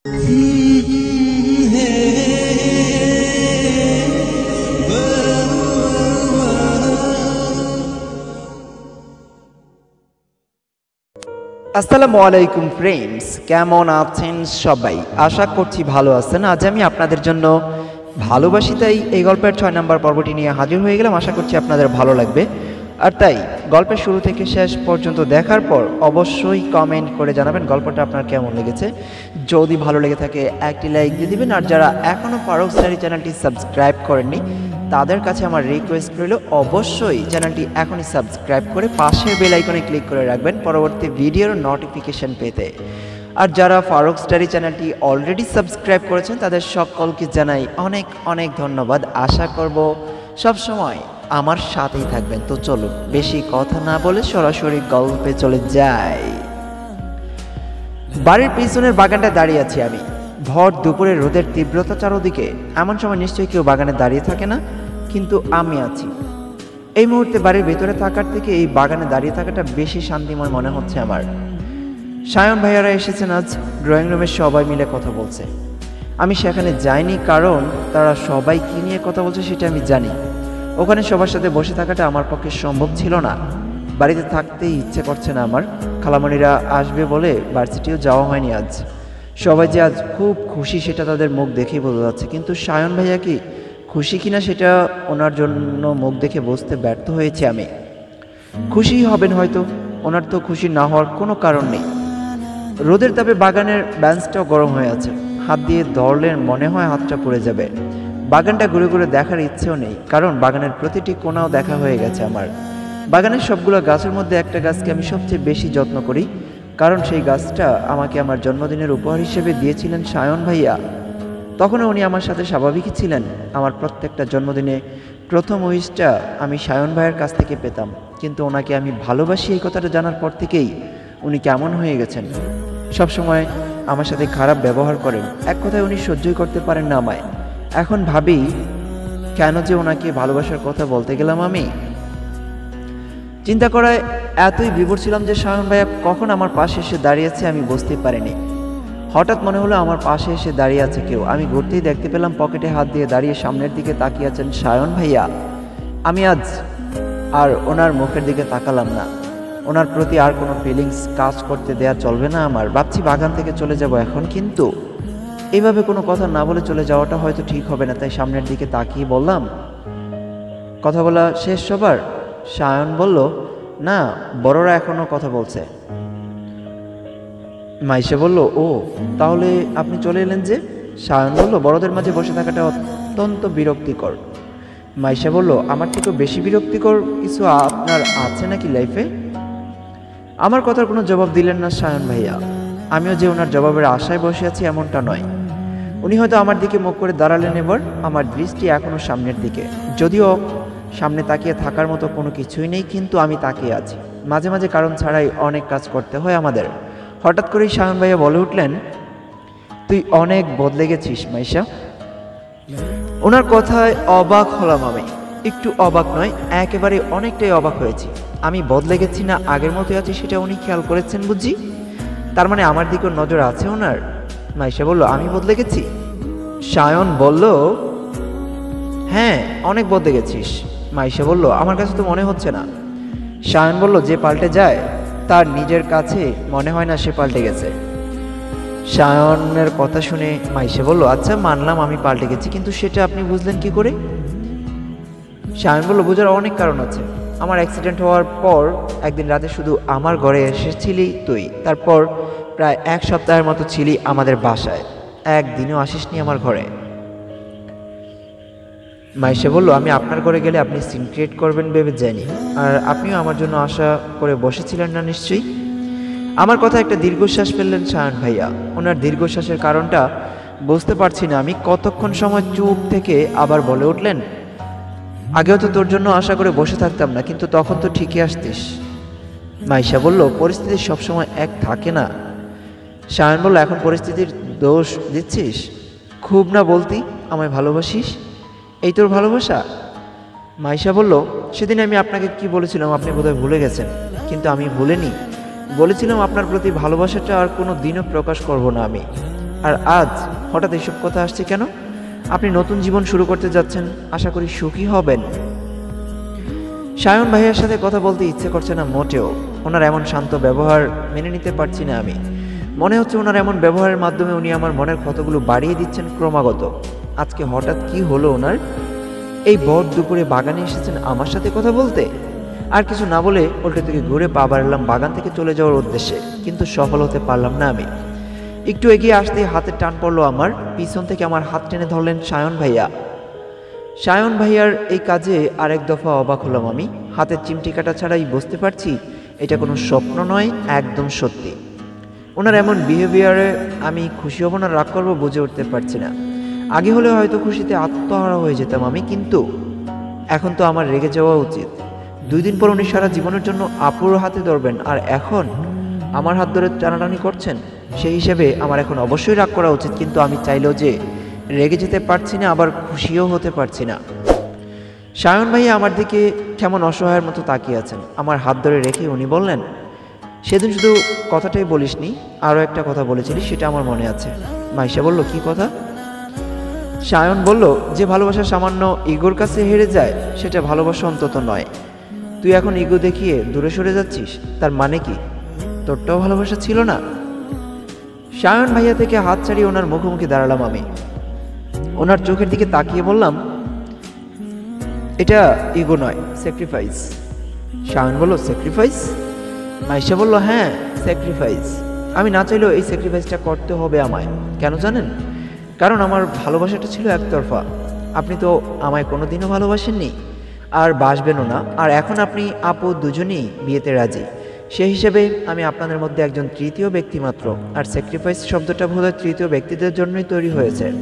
আসসালামু আলাইকুম ফ্রেন্ডস, কেমন আছেন সবাই? আশা করছি ভালো আছেন। আজ আমি আপনাদের জন্য ভালোবাসি তাই এই গল্পের ছয় নম্বর পর্বটি নিয়ে হাজির হয়ে গেলাম। আশা করছি আপনাদের ভালো লাগবে। আর তাই, গল্পের শুরু থেকে শেষ পর্যন্ত দেখার পর অবশ্যই কমেন্ট করে জানাবেন গল্পটা আপনার কেমন লেগেছে। যদি ভালো লেগে থাকে, একটি লাইক দিয়ে দিবেন। আর যারা এখনও ফারুক স্টাডি চ্যানেলটি সাবস্ক্রাইব করেননি, তাদের কাছে আমার রিকোয়েস্ট রইল, অবশ্যই চ্যানেলটি এখনই সাবস্ক্রাইব করে পাশের বেল আইকনে ক্লিক করে রাখবেন পরবর্তী ভিডিওর নোটিফিকেশন পেতে। আর যারা ফারুক স্টাডি চ্যানেলটি অলরেডি সাবস্ক্রাইব করেছেন, তাদের সকলকে জানাই অনেক অনেক ধন্যবাদ। আশা করব সব সময় আমার সাথেই থাকবেন। তো চলো, বেশি কথা না বলে সরাসরি গল্পে চলে যাই। বাড়ির পিছনের বাগানটা দাঁড়িয়ে আছি আমি। ভর দুপুরে রোদের তীব্রতা চারোদিকে। এমন সময় নিশ্চয়ই কেউ বাগানে দাঁড়িয়ে থাকে না? কিন্তু আমি আছি। এই মুহূর্তে বাড়ির ভেতরে থাকার থেকে এই বাগানে দাঁড়িয়ে থাকাটা বেশি শান্তিময় মনে হচ্ছে আমার। সায়ন ভাইয়ারা এসেছেন আজ, ড্রয়িং রুমে সবাই মিলে কথা বলছে। আমি সেখানে যাইনি কারণ তারা সবাই কি নিয়ে কথা বলছে সেটা আমি জানি। ওখানে সবার সাথে বসে থাকাটা আমার পক্ষে সম্ভব ছিল না। বাড়িতে থাকতেই ইচ্ছে করছে না আমার। খালামণিরা আসবে বলে ভার্সিটিও যাওয়া হয়নি আজ। সবাই যে আজ খুব খুশি সেটা তাদের মুখ দেখেই বোঝা যাচ্ছে। কিন্তু সায়ন ভাইয়া কি খুশি কিনা সেটা ওনার জন্য মুখ দেখে বুঝতে ব্যর্থ হয়েছে আমি। খুশি হবেন হয়তো, ওনার তো খুশি না হওয়ার কোনো কারণ নেই। রোদের তাপে বাগানের ব্যাঞ্চটাও গরম হয়ে আছে। হাত দিয়ে ধরলেন মনে হয় হাতটা পড়ে যাবে। বাগানটা ঘুরে ঘুরে দেখার ইচ্ছেও নেই, কারণ বাগানের প্রতিটি কোনাও দেখা হয়ে গেছে আমার। বাগানের সবগুলো গাছের মধ্যে একটা গাছকে আমি সবচেয়ে বেশি যত্ন করি, কারণ সেই গাছটা আমাকে আমার জন্মদিনের উপহার হিসেবে দিয়েছিলেন সায়ন ভাইয়া। তখনও উনি আমার সাথে স্বাভাবিকই ছিলেন। আমার প্রত্যেকটা জন্মদিনে প্রথম উইশটা আমি সায়ন ভাইয়ের কাছ থেকে পেতাম, কিন্তু ওনাকে আমি ভালোবাসি এই কথাটা জানার পর থেকেই উনি কেমন হয়ে গেছেন। সবসময় আমার সাথে খারাপ ব্যবহার করেন, এক কথায় উনি সহ্যই করতে পারেন না আমায়। এখন ভাবি, কেন যে ওনাকে ভালোবাসার কথা বলতে গেলাম আমি? চিন্তা করায় এতই বিভোর ছিলাম যে সায়ন ভাইয়া কখন আমার পাশে এসে দাঁড়িয়েছে আমি বুঝতে পারিনি। হঠাৎ মনে হলো আমার পাশে এসে দাঁড়িয়ে আছে কেউ। আমি ঘুরতেই দেখতে পেলাম পকেটে হাত দিয়ে দাঁড়িয়ে সামনের দিকে তাকিয়ে আছেন সায়ন ভাইয়া। আমি আজ আর ওনার মুখের দিকে তাকালাম না। ওনার প্রতি আর কোনো ফিলিংস কাজ করতে দেয়া চলবে না আমার। ভাবছি বাগান থেকে চলে যাব এখন কিন্তু। এইভাবে কোনো কথা না বলে চলে যাওয়াটা হয়তো ঠিক হবে না, তাই সামনের দিকে তাকিয়ে বললাম, কথা বলা শেষ সবার? সায়ন বলল, না, বড়রা এখনও কথা বলছে। মাইশা বলল, ও, তাহলে আপনি চলে এলেন যে? সায়ন বলল, বড়দের মাঝে বসে থাকাটা অত্যন্ত বিরক্তিকর। মাইশা বলল, আমার থেকেও বেশি বিরক্তিকর কিছু আপনার আছে নাকি লাইফে? আমার কথার কোনো জবাব দিলেন না সায়ন ভাইয়া। আমিও যে ওনার জবাবের আশায় বসে আছি এমনটা নয়। উনি হয়তো আমার দিকে মুখ করে দাঁড়ালেন এবার, আমার দৃষ্টি এখনও সামনের দিকে। যদিও সামনে তাকিয়ে থাকার মতো কোনো কিছুই নেই, কিন্তু আমি তাকিয়ে আছি। মাঝে মাঝে কারণ ছাড়াই অনেক কাজ করতে হয় আমাদের। হঠাৎ করেই সায়ন ভাইয়া বলে উঠলেন, তুই অনেক বদলে গেছিস, মাইশা। ওনার কথায় অবাক হলাম আমি। একটু অবাক নয়, একেবারে অনেকটাই অবাক হয়েছি। আমি বদলে গেছি না, আগের মতোই আছি সেটা উনি খেয়াল করেছেন বুঝি? তার মানে আমার দিকেও নজর আছে ওনার? মাইশা বলল, আমি বদলে গেছি? সায়ন বলল হ্যাঁ অনেক বদলে গেছিস। মাইশা বলল, আমার কাছে তো মনে হচ্ছে না। সায়ন বলল, যে পাল্টে যায়, তার নিজের কাছে মনে হয় না সে পাল্টে গেছে। সায়নের কথা শুনে মাইশা বলল আচ্ছা মানলাম আমি পাল্টে গেছি, কিন্তু সেটা আপনি বুঝলেন কি করে? সায়ন বলল, বোঝার অনেক কারণ আছে। আমার অ্যাক্সিডেন্ট হওয়ার পর একদিন রাতে শুধু আমার ঘরে এসেছিলি তুই। তারপর প্রায় এক সপ্তাহের মতো ছিলি আমাদের বাসায়। একদিনও আসিসনি আমার ঘরে। মাইশা বলল, আমি আপনার ঘরে গেলে আপনি সিন ক্রিয়েট করবেন ভেবে জানি আর আপনিও আমার জন্য আশা করে বসেছিলেন না নিশ্চয়ই? আমার কথা একটা দীর্ঘশ্বাস ফেললেন সায়ন ভাইয়া। ওনার দীর্ঘশ্বাসের কারণটা বুঝতে পারছি না। আমি কতক্ষণ সময় চুপ থেকে আবার বলে উঠলেন, আগেও তো তোর জন্য আশা করে বসে থাকতাম না, কিন্তু তখন তো ঠিকই আসতিস। মাইশা বলল, পরিস্থিতি সবসময় এক থাকে না। সায়ন বলল, এখন পরিস্থিতির দোষ দিচ্ছিস? খুব না বলতি? আমায় ভালোবাসিস? এই তোর ভালোবাসা? মাইশা বলল, সেদিন আমি আপনাকে কি বলেছিলাম, আপনি বোধহয় ভুলে গেছেন। কিন্তু আমি ভুলিনি। বলেছিলাম আপনার প্রতি ভালোবাসাটা আর কোনো দিনও প্রকাশ করব না আমি। আর আজ হঠাৎ এসব কথা আসছে কেন? আপনি নতুন জীবন শুরু করতে যাচ্ছেন, আশা করি সুখী হবেন। সায়ন ভাইয়ের সাথে কথা বলতে ইচ্ছে করছে না মোটেও। ওনার এমন শান্ত ব্যবহার মেনে নিতে পারছি না আমি। মনে হচ্ছে ওনার এমন ব্যবহারের মাধ্যমে উনি আমার মনের ক্ষতগুলো বাড়িয়ে দিচ্ছেন ক্রমাগত। আজকে হঠাৎ কি হলো ওনার? এই বর দুপুরে বাগানে এসেছেন আমার সাথে কথা বলতে? আর কিছু না বলে উল্টো থেকে ঘুরে পা বাড়ালাম বাগান থেকে চলে যাওয়ার উদ্দেশ্যে, কিন্তু সফল হতে পারলাম না আমি। একটু এগিয়ে আসতেই হাতের টান পড়ল আমার, পিছন থেকে আমার হাত টেনে ধরলেন সায়ন ভাইয়া। সায়ন ভাইয়ার এই কাজে আরেক দফা অবাক হলাম আমি। হাতের চিমটি কাটা ছাড়াই বুঝতে পারছি, এটা কোনো স্বপ্ন নয়, একদম সত্যি। ওনার এমন বিহেভিয়ারে আমি খুশি হব না, রাগ করব, বুঝে উঠতে পারছি না। আগে হলে হয়তো খুশিতে আত্মহারা হয়ে যেতাম আমি, কিন্তু এখন তো আমার রেগে যাওয়া উচিত। দুই দিন পর উনি সারা জীবনের জন্য আপুর হাতে ধরবেন, আর এখন আমার হাত ধরে টানাটানি করছেন, সেই হিসেবে আমার এখন অবশ্যই রাগ করা উচিত, কিন্তু আমি চাইলেও যে রেগে যেতে পারছি না, আবার খুশিও হতে পারছি না। সায়ন ভাই আমার দিকে কেমন অসহায়ের মতো তাকিয়ে আছেন। আমার হাত ধরে রেখে উনি বললেন সেদিন শুধু কথাটাই বলিসনি আরও একটা কথা বলেছিলি, সেটা আমার মনে আছে। মাইশা বলল, কি কথা? সায়ন বলল, যে ভালোবাসা সামান্য ইগোর কাছে হেরে যায়, সেটা ভালোবাসা অন্তত নয়। তুই এখন ইগো দেখিয়ে দূরে সরে যাচ্ছিস, তার মানে কি? তোরটাও ভালোবাসা ছিল না? সায়ন ভাইয়া থেকে হাত ছাড়িয়ে ওনার মুখোমুখি দাঁড়ালাম আমি। ওনার চোখের দিকে তাকিয়ে বললাম, এটা ইগো নয় স্যাক্রিফাইস সায়ন বলল স্যাক্রিফাইস মাইশা বলল হ্যাঁ স্যাক্রিফাইস আমি না চাইলেও এই স্যাক্রিফাইসটা করতে হবে আমায়। কেন জানেন? কারণ আমার ভালোবাসাটা ছিল একতরফা। আপনি তো আমায় কোনোদিনও ভালোবাসেননি। আর বাসবেনও না। আর এখন আপনি আপু দুজনেই বিয়েতে রাজি। সেই হিসেবে আমি আপনাদের মধ্যে একজন তৃতীয় ব্যক্তি মাত্র। আর স্যাক্রিফাইস শব্দটা বোধহয় তৃতীয় ব্যক্তিদের জন্যই তৈরি হয়েছে।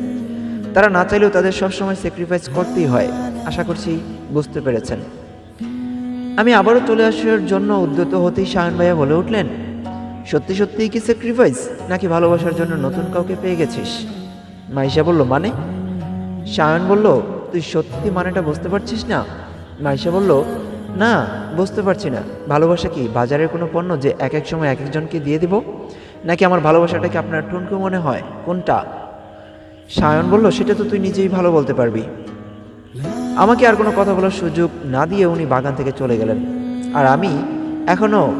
তারা না চাইলেও তাদের সবসময় স্যাক্রিফাইস করতেই হয়। আশা করছি বুঝতে পেরেছেন। আমি আবারও চলে আসার জন্য উদ্যত হতেই সায়ন ভাইয়া বলে উঠলেন, সত্যি সত্যিই কি স্যাক্রিফাইস নাকি ভালোবাসার জন্য নতুন কাউকে পেয়ে গেছিস? মাইশা বলল মানে? সায়ন বলল, তুই সত্যি মানেটা বুঝতে পারছিস না? মাইশা বলল, না, বুঝতে পারছি না। ভালোবাসা কি বাজারের কোনো পণ্য যে এক এক সময় এক একজনকে দিয়ে দিব? নাকি আমার ভালোবাসাটাকে আপনার টুনকু মনে হয়? কোনটা? সায়ন বলল, সেটা তো তুই নিজেই ভালো বলতে পারবি। আমাকে আর কোনো কথা বলার সুযোগ না দিয়ে উনি বাগান থেকে চলে গেলেন। আর আমি এখনও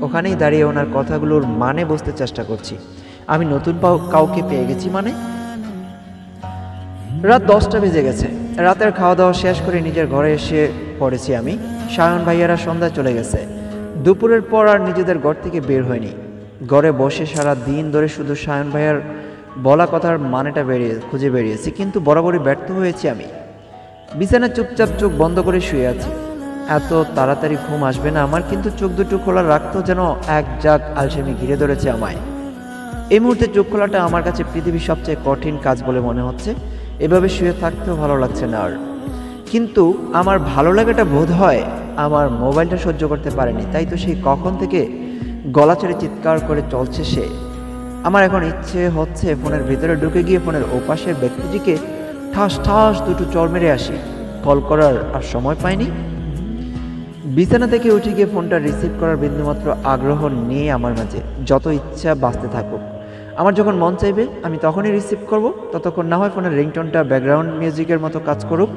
ওখানেই দাঁড়িয়ে ওনার কথাগুলোর মানে বুঝতে চেষ্টা করছি। আমি নতুন পাও- কাউকে পেয়ে গেছি মানে? রাত দশটা বেজে গেছে। রাতের খাওয়া দাওয়া শেষ করে নিজের ঘরে এসে পড়েছি আমি। সায়ন ভাইয়ারা সন্ধ্যায় চলে গেছে। দুপুরের পর আর নিজেদের ঘর থেকে বের হয়নি। ঘরে বসে সারা দিন ধরে শুধু সায়ন ভাইয়ার বলা কথার মানেটা বেরিয়ে খুঁজে বেরিয়েছি, কিন্তু বরাবরই ব্যর্থ হয়েছি আমি। বিছানা চুপচাপ চোখ বন্ধ করে শুয়ে আছি। এত তাড়াতাড়ি ঘুম আসবে না আমার, কিন্তু চোখ দুটো খোলা রাখতেও যেন এক জাগ আলসেমি ঘিরে ধরেছে আমায়। এই মুহূর্তে চোখ খোলাটা আমার কাছে পৃথিবীর সবচেয়ে কঠিন কাজ বলে মনে হচ্ছে। এভাবে শুয়ে থাকতেও ভালো লাগছে না আর। কিন্তু আমার ভালো লাগাটা বোধ হয় আমার মোবাইলটা সহ্য করতে পারেনি। তাই তো সেই কখন থেকে গলা ছেড়ে চিৎকার করে চলছে সে। আমার এখন ইচ্ছে হচ্ছে ফোনের ভিতরে ঢুকে গিয়ে ফোনের ওপাশের ব্যক্তিটিকে ঠাস ঠাস দুটো চর মেরে আসি। কল করার আর সময় পাইনি। বিছানা থেকে উঠে গিয়ে ফোনটা রিসিভ করার বিন্দুমাত্র আগ্রহ নেই আমার মাঝে, যত ইচ্ছা বাঁচতে থাকুক। আমার যখন মন চাইবে, আমি তখনই রিসিভ করব, ততক্ষণ না হয় ফোনের রিংটোনটা ব্যাকগ্রাউন্ড মিউজিকের মতো কাজ করুক।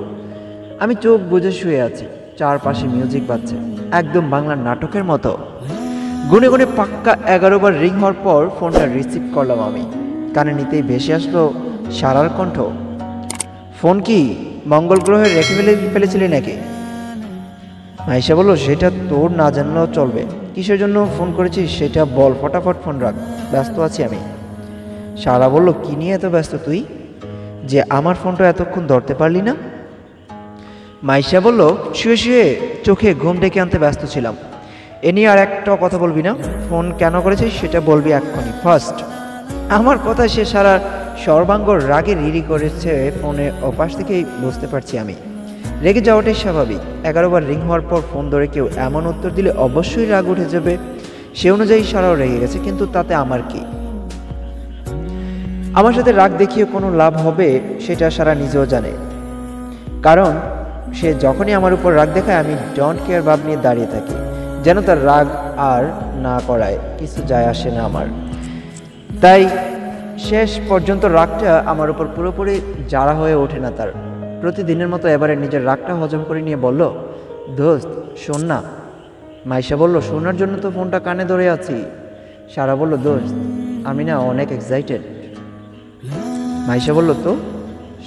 আমি চোখ বুজে শুয়ে আছি, চারপাশে মিউজিক বাজছে, একদম বাংলার নাটকের মতো। গুনে গুনে পাক্কা এগারো বার রিং হওয়ার পর ফোনটা রিসিভ করলাম আমি। কানে নিতেই ভেসে আসলো সারার কণ্ঠ। ফোন কি? মঙ্গল গ্রহে রেখে ফেলে ফেলেছিলি নাকি? আয়সা বলল, সেটা তোর না জানলেও চলবে। কিসের জন্য ফোন করেছিস সেটা বল, ফটাফট ফোন রাখ। ব্যস্ত আছি আমি। সারা বলল, কি নিয়ে এত ব্যস্ত তুই? যে আমার ফোনটা এতক্ষণ ধরতে পারলি না? মাইশা বলল, শুয়ে শুয়ে চোখে ঘুম ডেকে আনতে ব্যস্ত ছিলাম। এ নিয়ে আর একটা কথা বলবি না। ফোন কেন করেছিস সেটা বলবি এক্ষুনি। ফার্স্ট, আমার কথা সে সারা সর্বাঙ্গ রাগে রিরি করেছে ফোনে ওপাশ থেকেই বুঝতে পারছি আমি। রেগে যাওয়াটাই স্বাভাবিক। এগারোবার রিং হওয়ার পর ফোন ধরে কেউ এমন উত্তর দিলে অবশ্যই রাগ উঠে যাবে। সে অনুযায়ী সারাও রেগে গেছে, কিন্তু তাতে আমার কি? আমার সাথে রাগ দেখিয়ে কোনো লাভ হবে সেটা সারা নিজেও জানে। কারণ সে যখনই আমার উপর রাগ দেখায়, আমি ডোন্ট কেয়ার ভাব নিয়ে দাঁড়িয়ে থাকি, যেন তার রাগ আর না করায়, কিছু যায় আসে না আমার। তাই শেষ পর্যন্ত রাগটা আমার উপর পুরোপুরি জারা হয়ে ওঠে না তার। প্রতিদিনের মতো এবারে নিজের রাগটা হজম করে নিয়ে বলল, দোস্ত, শোন না। মাইশা বলল, শোনার জন্য তো ফোনটা কানে ধরে আছি। সারা বলল, দোস্ত, আমি না অনেক এক্সাইটেড মাইশা বলল, তো?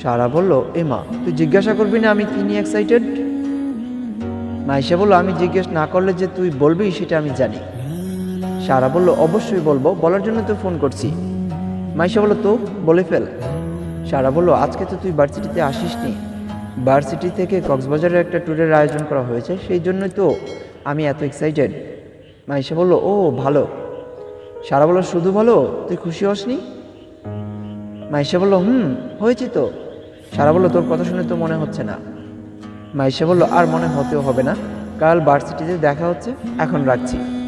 সারা বলল এ মা তুই জিজ্ঞাসা করবি না আমি কি নিয়ে এক্সাইটেড মাইশা বলল, আমি জিজ্ঞেস না করলে যে তুই বলবি, সেটা আমি জানি। সারা বলল, অবশ্যই বলব, বলার জন্য তো ফোন করছি। মাইশা বলল, তো বলে ফেল। সারা বলল, আজকে তো তুই ভার্সিটিতে আসিসনি। ভার্সিটি থেকে কক্সবাজারের একটা ট্যুরের আয়োজন করা হয়েছে, সেই জন্যই তো আমি এত এক্সাইটেড মাইশা বলল, ও, ভালো। সারা বলল, শুধু ভালো? তুই খুশি হসনি? মাইশা বলল, হুম, হয়েছি তো। সারা বলল, তোর কথা শুনে তো মনে হচ্ছে না। মাইশা বলল, আর মনে হতেও হবে না। কাল ভার্সিটিতে দেখা হচ্ছে, এখন রাখছি।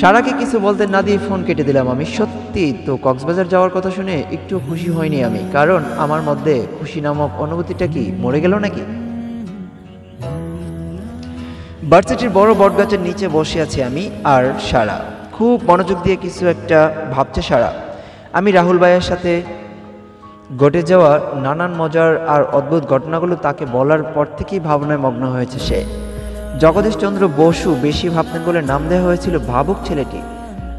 সারাকে কিছু বলতে না দিয়ে ফোন কেটে দিলাম আমি। সত্যি তো কক্সবাজার যাওয়ার কথা শুনে একটু খুশি হয়নি আমি। কারণ আমার মধ্যে খুশি নামক অনুভূতিটা কি মরে গেল নাকি? ভার্সিটির বড় বটগাছের নিচে বসে আছি আমি আর সারা। খুব মনোযোগ দিয়ে কিছু একটা ভাবছে সারা। আমি রাহুল ভাইয়ের সাথে ঘটে যাওয়া নানান মজার আর অদ্ভুত ঘটনাগুলো তাকে বলার পর থেকেই ভাবনায় মগ্ন হয়েছে সে। জগদীশচন্দ্র বসু বেশি ভাবতেন বলে নাম দেওয়া হয়েছিল ভাবুক ছেলেটি।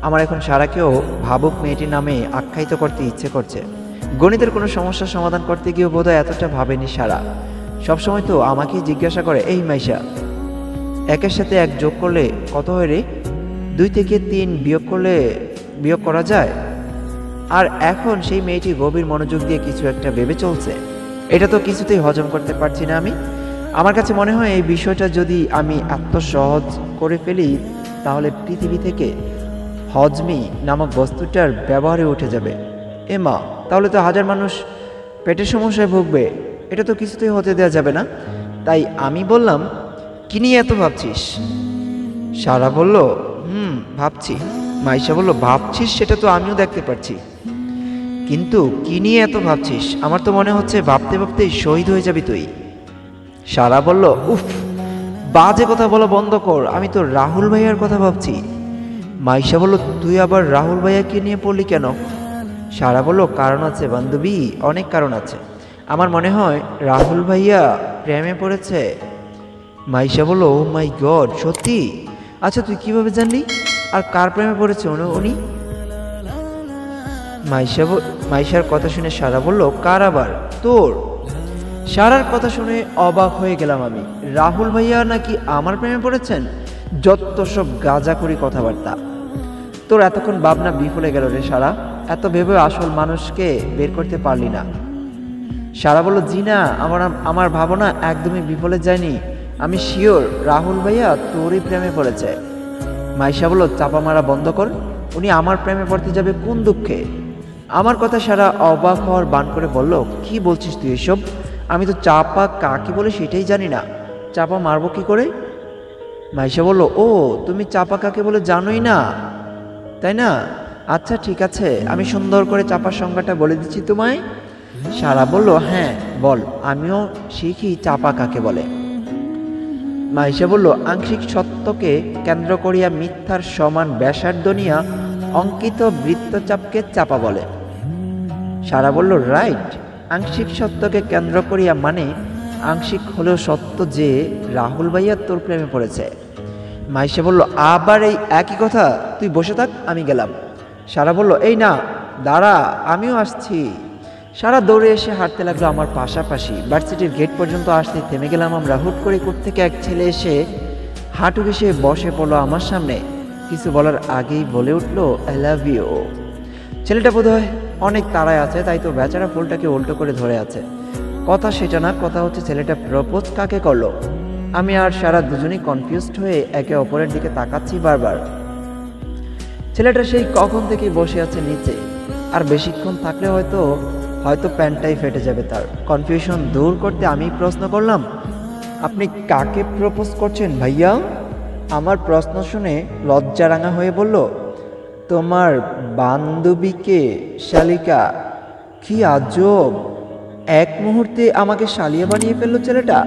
আমার এখন সারাকেও ভাবুক মেয়েটি নামে আখ্যায়িত করতে ইচ্ছে করছে। গণিতের কোনো সমস্যার সমাধান করতে গিয়েও বোধহয় এতটা ভাবেনি সারা। সবসময় তো আমাকেই জিজ্ঞাসা করে, এই মাইশা, একের সাথে এক যোগ করলে কত হয় রে? দুই থেকে তিন বিয়োগ করলে বিয়োগ করা যায়? আর এখন সেই মেয়েটি গভীর মনোযোগ দিয়ে কিছু একটা ভেবে চলছে। এটা তো কিছুতেই হজম করতে পারছি না আমি। আমার কাছে মনে হয় এই বিষয়টা যদি আমি এত সহজ করে ফেলি, তাহলে পৃথিবী থেকে হজমি নামক বস্তুটার ব্যবহারে উঠে যাবে। এ মা, তাহলে তো হাজার মানুষ পেটের সমস্যায় ভুগবে। এটা তো কিছুতেই হতে দেওয়া যাবে না। তাই আমি বললাম, কি নিয়ে এত ভাবছিস? সারা বলল, হুম, ভাবছি। মাইশা বলল, ভাবছিস সেটা তো আমিও দেখতে পাচ্ছি কিন্তু কি নিয়ে এত ভাবছিস? আমার তো মনে হচ্ছে ভাবতে ভাবতেই শহীদ হয়ে যাবি তুই। সারা বলল, উফ, বাজে কথা বলা বন্ধ কর, আমি তো রাহুল ভাইয়ার কথা ভাবছি। মাইশা বলল, তুই আবার রাহুল ভাইয়াকে নিয়ে পড়লি কেন? সারা বলল, কারণ আছে বান্ধবী, অনেক কারণ আছে। আমার মনে হয় রাহুল ভাইয়া প্রেমে পড়েছে। মাইশা বলল ও মাই গড সত্যি? আচ্ছা তুই কীভাবে জানলি? আর কার প্রেমে পড়েছে উনি- উনি? মাইশা মাইশার কথা শুনে সারা বলল, কার আবার? তোর? সারার কথা শুনে অবাক হয়ে গেলাম আমি। রাহুল ভাইয়া নাকি আমার প্রেমে পড়েছেন? যত সব গাঁজাখুরি কথাবার্তা। তোর এতক্ষণ ভাবনা বিফলে গেল রে সারা। এত ভেবে আসল মানুষকে বের করতে পারলি না। সারা বলল, জি না, আমার আমার ভাবনা একদমই বিফলে যায়নি। আমি শিওর রাহুল ভাইয়া তোরই প্রেমে পড়েছে। মাইশা বলল, চাপা মারা বন্ধ কর। উনি আমার প্রেমে পড়তে যাবে কোন দুঃখে? আমার কথা সারা অবাক হওয়ার বান করে বলল, কি বলছিস তুই এসব? আমি তো চাপা কাকে বলে সেটাই জানি না। চাপা মারবো কি করে? মাইশা বলল, ও, তুমি চাপা কাকে বলে জানোই না। তাই না? আচ্ছা ঠিক আছে, আমি সুন্দর করে চাপার সংজ্ঞাটা বলে দিচ্ছি তোমায়। সারা বলল হ্যাঁ বল, আমিও শিখি চাপা কাকে বলে। মাইশা বলল, আংশিক সত্যকে কেন্দ্র করিয়া মিথ্যার সমান ব্যাসার্ধ নিয়া অঙ্কিত বৃত্তচাপকে চাপা বলে। সারা বলল, রাইট আংশিক সত্যকে কেন্দ্র করিয়া মানে আংশিক হলেও সত্য যে রাহুল ভাইয়া তোর প্রেমে পড়েছে। মাইশা বলল, আবার এই একই কথা? তুই বসে থাক, আমি গেলাম। সারা বলল, এই না, দাঁড়া, আমিও আসছি। সারা দৌড়ে এসে হাঁটতে লাগল আমার পাশাপাশি। ভার্সিটির গেট পর্যন্ত আসতে থেমে গেলাম আমরা। হুট করে কোথ থেকে এক ছেলে এসে হাঁটু ঘেসে বসে পড়ল আমার সামনে। কিছু বলার আগেই বলে উঠল আই লাভ ইউ ছেলেটা বোধ হয় অনেক তারায় আছে, তাই তো বেচারা ফুলটাকে উল্টো করে ধরে আছে। কথা সেটা না, কথা হচ্ছে ছেলেটা প্রপোজ কাকে করল? আমি আর সারা দুজনেই কনফিউজড হয়ে একে অপরের দিকে তাকাচ্ছি বারবার। ছেলেটা সেই কখন থেকে বসে আছে নিচে, আর বেশিক্ষণ থাকলে হয়তো হয়তো প্যান্টটাই ফেটে যাবে তার। কনফিউশন দূর করতে আমি প্রশ্ন করলাম, আপনি কাকে প্রপোজ করছেন ভাইয়া? আমার প্রশ্ন শুনে লজ্জারাঙা হয়ে বলল তোমার বান্ধবীকে, শালিকা, কি আজব। এক মুহূর্তে আমাকে শালিয়া বানিয়ে ফেলল ছেলেটা।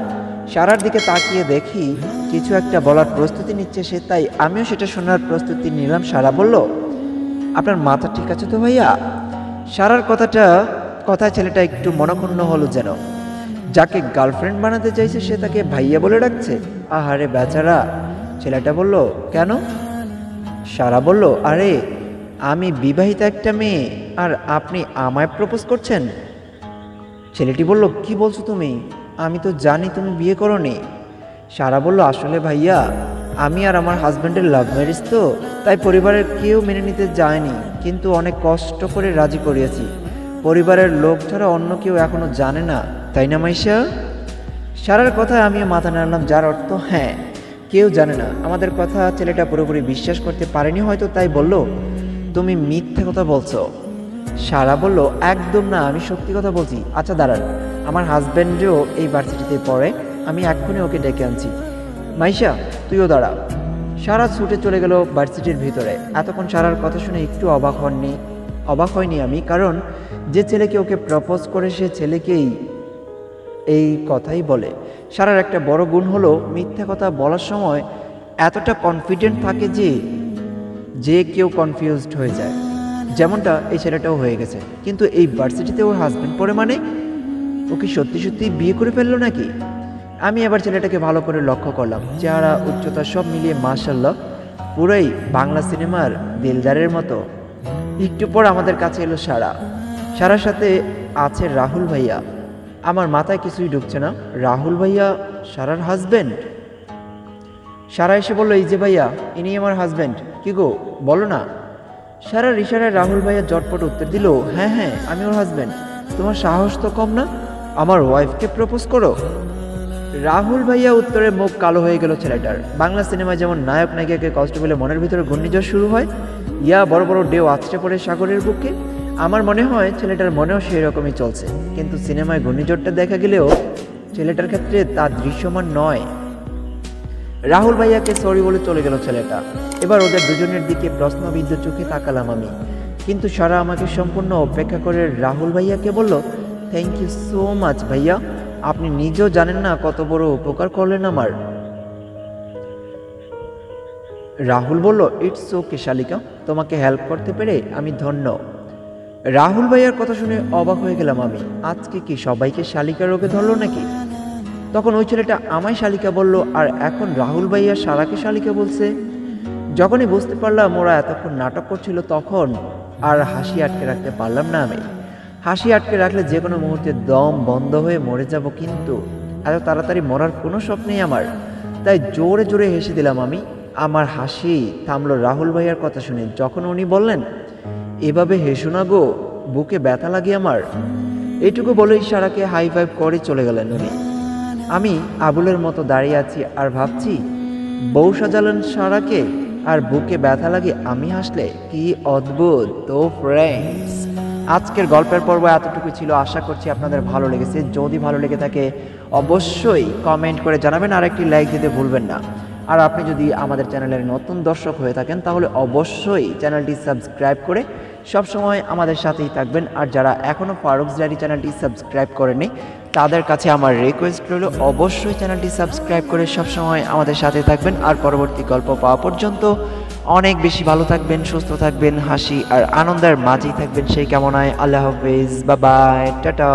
সারার দিকে তাকিয়ে দেখি কিছু একটা বলার প্রস্তুতি নিচ্ছে সে, তাই আমিও সেটা শোনার প্রস্তুতি নিলাম, সারা বলল, আপনার মাথা ঠিক আছে তো ভাইয়া? সারার কথাটা, কথায় ছেলেটা একটু মনক্ষুণ্ণ হলো যেন। যাকে গার্লফ্রেন্ড বানাতে চাইছে সে তাকে ভাইয়া বলে ডাকছে। আহারে বেচারা, ছেলেটা বলল, কেন? সারা বলল, আরে, আমি বিবাহিত একটা মেয়ে, আর আপনি আমায় প্রপোজ করছেন? ছেলেটি বলল, কি বলছো তুমি? আমি তো জানি তুমি বিয়ে করো নি সারা বলল, আসলে ভাইয়া, আমি আর আমার হাজব্যান্ডের লাভ ম্যারেজ তো, তাই পরিবারের কেউ মেনে নিতে যায়নি, কিন্তু অনেক কষ্ট করে রাজি করিয়েছি। পরিবারের লোক ছাড়া অন্য কেউ এখনও জানে না, তাই না মাইশা? সারার কথায় আমিও মাথা নাড়লাম, যার অর্থ হ্যাঁ। কেউ জানে না। আমাদের কথা ছেলেটা পুরোপুরি বিশ্বাস করতে পারেনি, হয়তো তাই বলল, তুমি মিথ্যে কথা বলছো। সারা বলল, একদম না, আমি সত্যি কথা বলছি। আচ্ছা দাঁড়ান, আমার হাজব্যান্ডও এই ভার্সিটিতে পড়ে, আমি এক্ষুনি ওকে ডেকে আনছি। মাইশা, তুইও দাঁড়া সারা ছুটে চলে গেল ভার্সিটির ভিতরে। এতক্ষণ সারার কথা শুনে একটু অবাক হননি। অবাক হয়নি আমি, কারণ যে ছেলেকে ওকে প্রপোজ করে সে ছেলেকেই এই কথাই বলে। সারার একটা বড় গুণ হলো মিথ্যা কথা বলার সময় এতটা কনফিডেন্ট থাকে যে যে কেউ কনফিউজড হয়ে যায়। যেমনটা এই ছেলেটাও হয়ে গেছে। কিন্তু এই ভার্সিটিতে ওর হাজব্যান্ড পড়ে মানে ও কি সত্যি সত্যি বিয়ে করে ফেলল নাকি? আমি এবার ছেলেটাকে ভালো করে লক্ষ্য করলাম। চেহারা, উচ্চতা সব মিলিয়ে মার্শাল্লাহ পুরোই বাংলা সিনেমার দিলদারের মতো। একটু পর আমাদের কাছে এলো সারা। সারার সাথে আছে রাহুল ভাইয়া। আমার মাথায় কিছুই ঢুকছে না। রাহুল ভাইয়া, সারার হাজব্যান্ড সারা এসে বলল, এই যে ভাইয়া, ইনি আমার হাজব্যান্ড কি গো, বলো না? সারার ইশারায় রাহুল ভাইয়া জটপট উত্তর দিল হ্যাঁ হ্যাঁ আমি ওর হাজব্যান্ড তোমার সাহস তো কম না? আমার ওয়াইফকে প্রপোজ করো। রাহুল ভাইয়া উত্তরে মুখ কালো হয়ে গেল ছেলেটার। বাংলা সিনেমায় যেমন নায়ক নায়িকাকে কষ্ট পেলে মনের ভিতরে ঘূর্ণিঝড় শুরু হয়, ইয়া বড় বড় ডেউ আছড়ে পড়ে সাগরের বুকে। আমার মনে হয় ছেলেটার মনেও সেই রকমই চলছে। কিন্তু সিনেমায় ঘূর্ণিঝড়টা দেখা গেলেও ছেলেটার ক্ষেত্রে তা দৃশ্যমান নয়। রাহুল ভাইয়াকে সরি বলে চলে গেল ছেলেটা। এবার ওদের দুজনের দিকে প্রশ্নবিদ্ধ চোখে তাকালাম আমি। কিন্তু সারা আমাকে সম্পূর্ণ অপেক্ষা করে রাহুল ভাইয়াকে বলল থ্যাংক ইউ সো মাচ ভাইয়া। আপনি নিজেও জানেন না কত বড় উপকার করলেন আমার। রাহুল বলল ইটস ওকে শালিকা। তোমাকে হেল্প করতে পেরে আমি ধন্য। রাহুল ভাইয়ার কথা শুনে অবাক হয়ে গেলাম আমি। আজকে কি সবাইকে শালিকা রোগে ধরলো নাকি? তখন ওই ছেলেটা আমায় শালিকা বলল, আর এখন রাহুল ভাইয়া সারাকে শালিকা বলছে। যখনই বুঝতে পারলাম ওরা এতক্ষণ নাটক করছিল তখন, আর হাসি আটকে রাখতে পারলাম না আমি। হাসি আটকে রাখলে যে কোনো মুহূর্তে দম বন্ধ হয়ে মরে যাব কিন্তু, এত তাড়াতাড়ি মরার কোনো স্বপ্ন নেই আমার। তাই জোরে জোরে হেসে দিলাম আমি। আমার হাসি থামলো রাহুল ভাইয়ার কথা শুনে। যখন উনি বললেন এভাবে হেসো না গো, বুকে ব্যথা লাগে আমার। এইটুকু বলেই সারাকে হাই ফাইভ করে চলে গেলেন উনি। আমি আবুলের মতো দাঁড়িয়ে আছি আর ভাবছি, বউ সাজালেন সারাকে, আর বুকে ব্যথা লাগে আমি হাসলে, কি অদ্ভুত, তো ফ্রেন্ডস আজকের গল্পের পর্ব এতটুকু ছিল, আশা করছি আপনাদের ভালো লেগেছে। যদি ভালো লেগে থাকে, অবশ্যই কমেন্ট করে জানাবেন, আর একটি লাইক দিতে ভুলবেন না। আর আপনি যদি আমাদের চ্যানেলের নতুন দর্শক হয়ে থাকেন, তাহলে অবশ্যই চ্যানেলটি সাবস্ক্রাইব করে সবসময় আমাদের সাথেই থাকবেন। আর যারা এখনও ফারুকস ডায়েরি চ্যানেলটি সাবস্ক্রাইব করেনি তাদের কাছে আমার রিকোয়েস্ট রইল, অবশ্যই চ্যানেলটি সাবস্ক্রাইব করে সবসময় আমাদের সাথে থাকবেন। আর পরবর্তী গল্প পাওয়া পর্যন্ত অনেক বেশি ভালো থাকবেন, সুস্থ থাকবেন, হাসি আর আনন্দের মাঝেই থাকবেন। সেই কামনায় আল্লাহ হাফিজ, বাবাই, টাটা।